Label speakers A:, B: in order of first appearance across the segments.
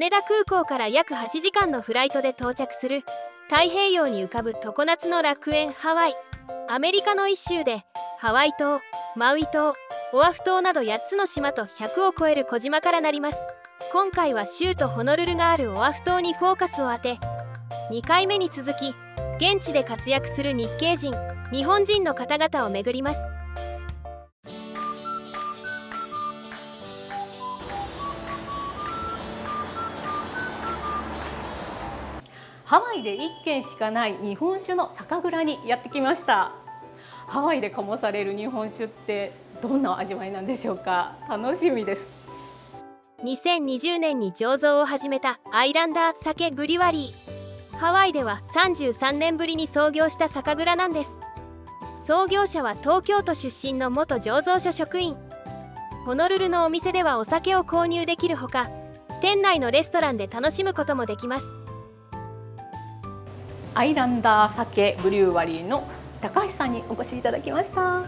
A: 羽田空港から約8時間のフライトで到着する太平洋に浮かぶ常夏の楽園ハワイ。アメリカの一州でハワイ島マウイ島オアフ島など8つの島と100を超える小島からなります。今回は州都ホノルルがあるオアフ島にフォーカスを当て2回目に続き現地で活躍する日系人日本人の方々を巡ります。
B: ハワイで1軒しかない日本酒の酒蔵にやってきました。ハワイで醸される日本酒ってどんな味わいなんでしょうか。楽しみです。
A: 2020年に醸造を始めたアイランダー酒ブリワリー。ハワイでは33年ぶりに創業した酒蔵なんです。創業者は東京都出身の元醸造所職員。ホノルルのお店ではお酒を購入できるほか店内のレストランで楽しむこともできます。
B: アイランダー酒ブリュワリーの高橋さんにお越しいただきました
C: は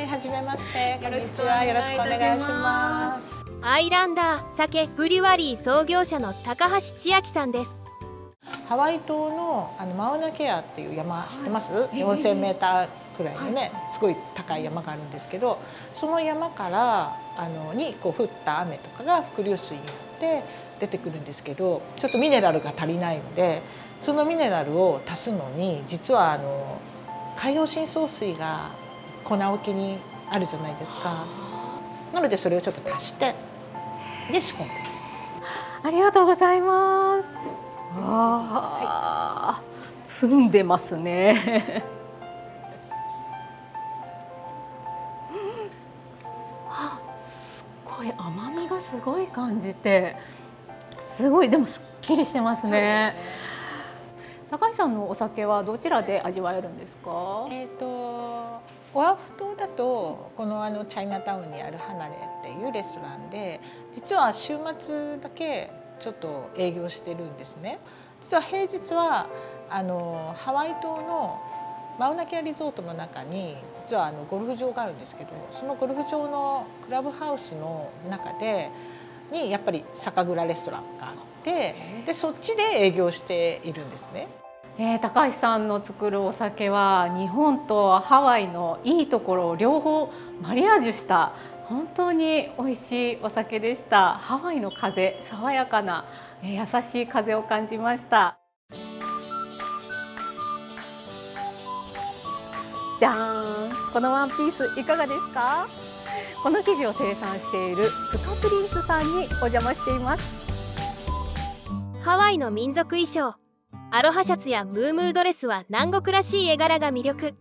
C: い、はじめまして。こんにちは。よろしくお願いします。
A: アイランダー酒ブリュワリー創業者の高橋千秋さんです
C: ハワイ島のあのマウナケアっていう山知ってます？4000メーターくらいのね、すごい高い山があるんですけど、その山からあのにこう降った雨とかが伏流水によって出てくるんですけど、ちょっとミネラルが足りないので、そのミネラルを足すのに実はあの海洋深層水が粉桶にあるじゃないですか。なのでそれをちょっと足してで仕込んでる。
B: ありがとうございますあー、積んでますね甘みがすごい感じてすごいでもすっきりしてますね高橋さんのお酒はどちらで味わえるんですか？
C: えー、とオアフ島だとこのあのチャイナタウンにあるハナレっていうレストランで実は週末だけちょっと営業してるんですね。実は平日はあのハワイ島のマウナケアリゾートの中に実はあのゴルフ場があるんですけどそのゴルフ場のクラブハウスの中でにやっぱり酒蔵レストランがあってでそっちで営業しているんですね。
B: えー、高橋さんの作るお酒は日本とハワイのいいところを両方マリアージュした本当に美味しいお酒でした。ハワイの風爽やかな、えー、優しい風を感じましたじゃーん。このワンピースいかがですか？この生地を生産しているプカプリンスさんにお邪魔しています。
A: ハワイの民族衣装アロハシャツやムームードレスは南国らしい絵柄が魅力。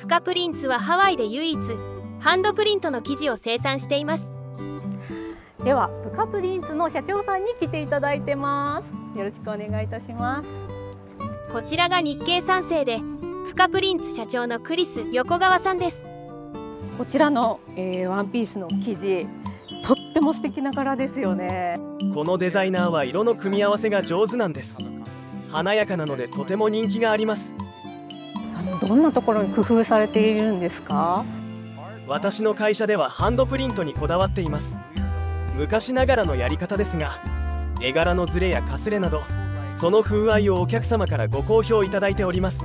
A: プカプリンツはハワイで唯一ハンドプリントの生地を生産しています。
B: ではプカプリンツの社長さんに来ていただいてます。よろしくお願いいたします。
A: こちらが日系3世でプカプリンツ社長のクリス横川さんです。
B: こちらの、えー、ワンピースの生地とっても素敵な柄ですよね。
D: このデザイナーは色の組み合わせが上手なんです。華やかなのでとても人気があります。
B: あのどんなところに工夫されているんですか？
D: 私の会社ではハンドプリントにこだわっています。昔ながらのやり方ですが絵柄のズレやかすれなどその風合いをお客様からご好評いただいております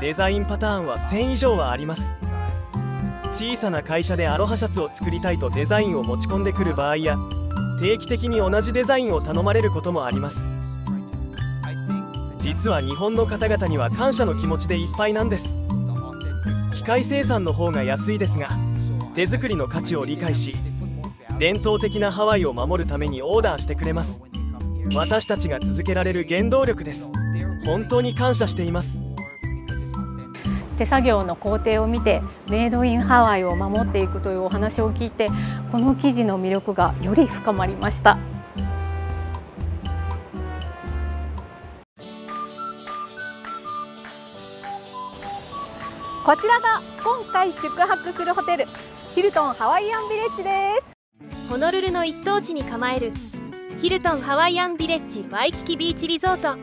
D: デザインパターンは1000以上はあります。小さな会社でアロハシャツを作りたいとデザインを持ち込んでくる場合や定期的に同じデザインを頼まれることもあります。実は日本の方々には感謝の気持ちでいっぱいなんです。機械生産の方が安いですが手作りの価値を理解し伝統的なハワイを守るためにオーダーしてくれます。私たちが続けられる原動力です。本当に感謝しています。
B: 手作業の工程を見てメイドインハワイを守っていくというお話を聞いてこの生地の魅力がより深まりました。こちらが今回宿泊するホテルヒルトンハワイアンビレッジです。
A: ホノルルの一等地に構えるヒルトンハワイアンビレッジワイキキビーチリゾート。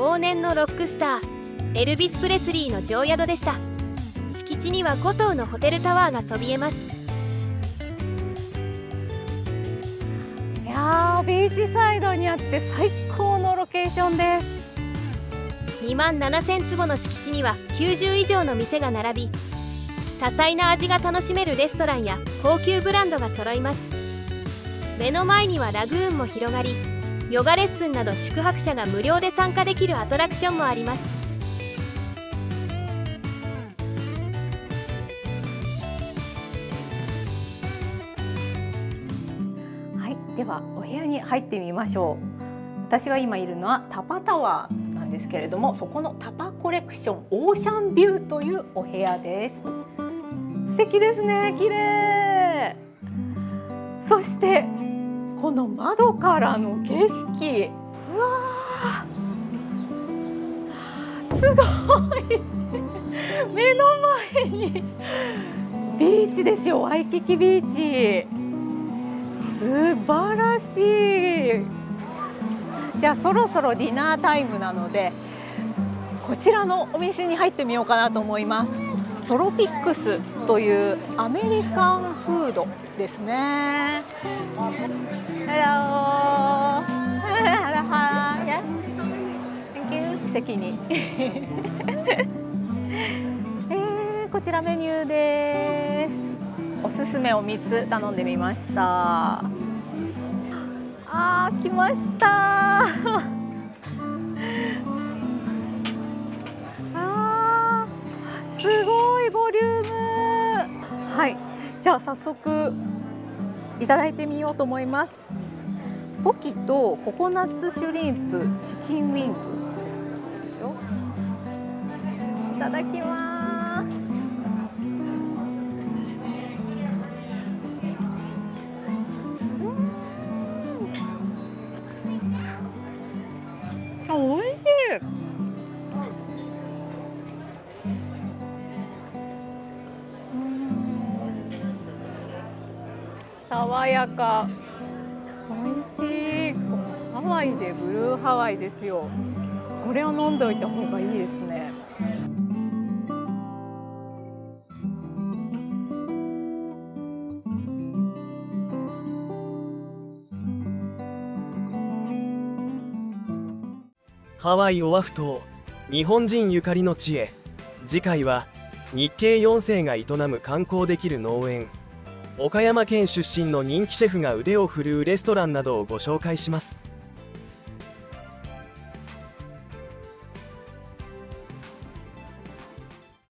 A: 往年のロックスターエルビス・プレスリーの定宿でした。敷地には5棟のホテルタワーがそびえます。
B: わービーチサイドにあって最高のロケーションです。
A: 2万7000坪の敷地には90以上の店が並び多彩な味が楽しめるレストランや高級ブランドが揃います。目の前にはラグーンも広がりヨガレッスンなど宿泊者が無料で参加できるアトラクションもあります
B: ではお部屋に入ってみましょう。私が今いるのはタパタワーなんですけれどもそこのタパコレクションオーシャンビューというお部屋です。素敵ですね。綺麗。そしてこの窓からの景色。うわすごい。目の前に。ビーチですよ。ワイキキビーチ。素晴らしい。じゃあそろそろディナータイムなのでこちらのお店に入ってみようかなと思います。トロピックスというアメリカンフードですね。Hello Thank you 席にえー、こちらメニューですおすすめを3つ頼んでみました。あー来ました。あーすごいボリューム。はいじゃあ早速いただいてみようと思います。ポキとココナッツシュリンプチキンウィングです。いただきます。爽やか。美味しい。このハワイでブルーハワイですよ。これを飲んでおいた方がいいですね。
D: ハワイオアフ島日本人ゆかりの地へ。次回は日系4世が営む観光できる農園。岡山県出身の人気シェフが腕を振るうレストランなどをご紹介します。